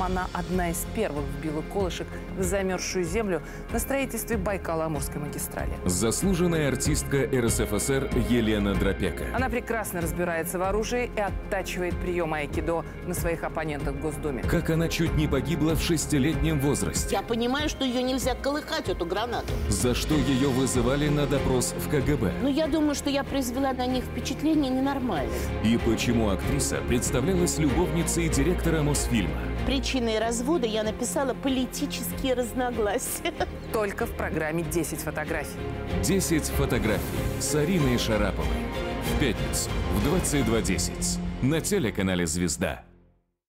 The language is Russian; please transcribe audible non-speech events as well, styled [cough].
она одна из первых вбила колышек в замерзшую землю на строительстве Байкало-Амурской магистрали. Заслуженная артистка РСФСР Елена Дропека. Она прекрасно разбирается в оружии и оттачивает приемы айкидо на своих оппонентах в Госдуме. Как она чуть не погибла в шестилетнем возрасте. Я понимаю, что ее нельзя колыхать, эту гранату. За что ее вызывали на допрос в КГБ. Но я думаю, что я произвела на них впечатление ненормальное. И почему актриса представлялась любовницей директора Мосфильма. Причиной развода я написала политические разногласия. [laughs] Только в программе «10 фотографий». 10 фотографий с Ариной Шараповой. В пятницу в 22.10 на телеканале «Звезда».